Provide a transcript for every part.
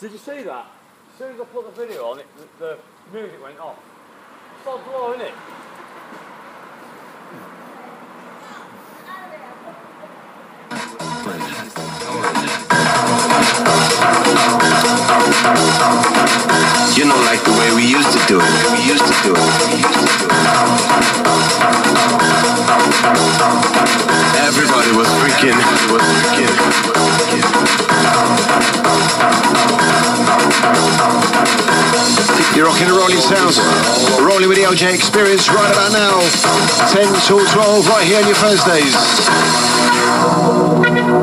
Did you see that? As soon as I put the video on, it, the, the music went off. Stop blowing it. You know, like the way we used to do it. We used to do it. We used to do it. Everybody was freaking. Was freaking. Rocking the Rolling Sounds. Rolling with the LJ Experience right about now. 10 till 12 right here on your Thursdays.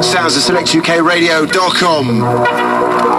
Sounds at selectukradio.com.